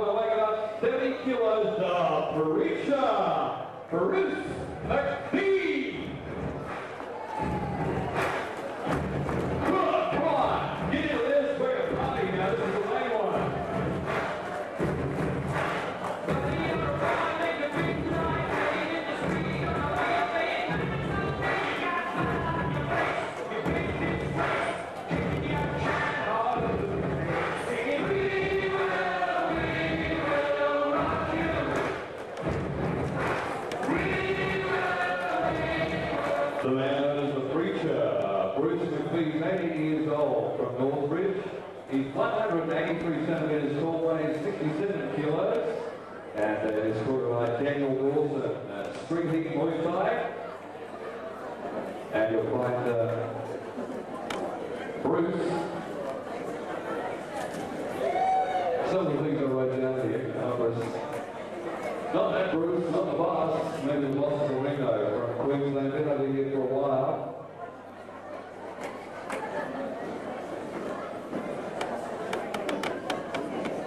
to make up 70 kilos, the Parisha, Paris. Find uh, Bruce. Some of the things I wrote down here uh, was not that Bruce, not the boss, maybe the boss of the window from Queensland, been over here for a while.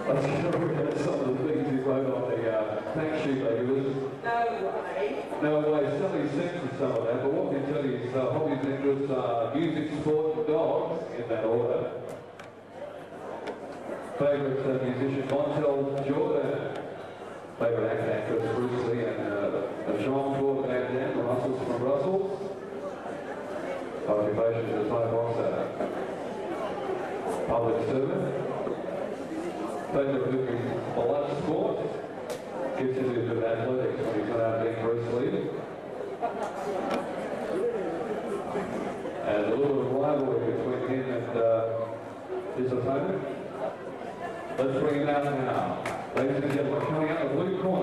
Let's look at some of the things he wrote on the uh, fact sheet it was No way. no way, Sally sings for some of that, but what we can tell you is uh, hobbies and interests are music, sport, dogs, in that order. Favourite uh, musician, Montel Jordan. Favourite actor, actress, Bruce Lee and uh, Jean-Claude Van Damme, Russells from Brussels. Occupation is a Thai boxer. Public servant. Favourite movie, Bloodsport. A bit of athletics when he's not out Bruce Lee. And a little bit of rivalry between him and uh, his opponent. Let's bring it out now. Ladies and gentlemen, coming out the blue corner,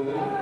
And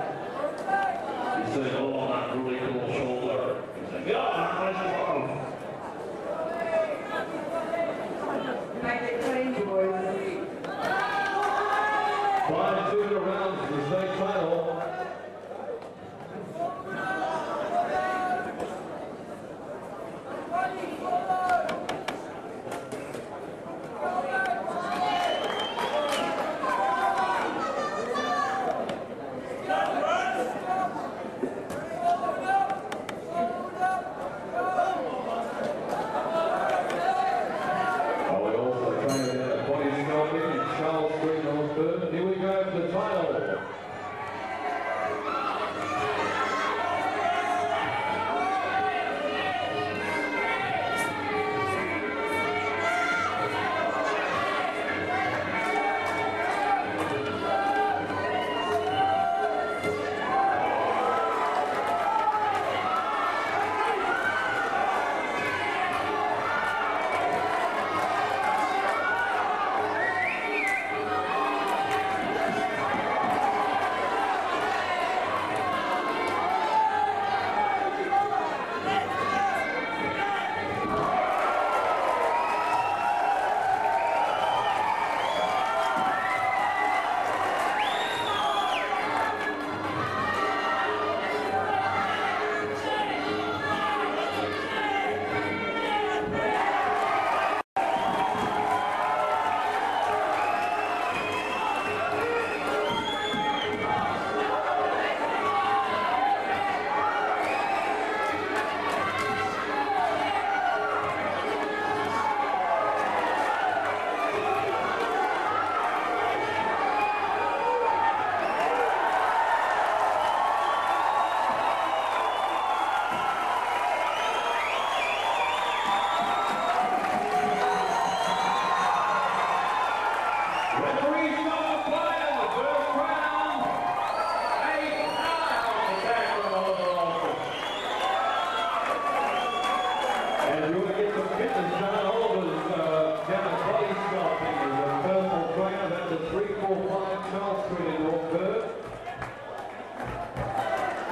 White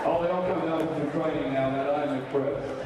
Oh, they're all coming over for training now, that I'm impressed.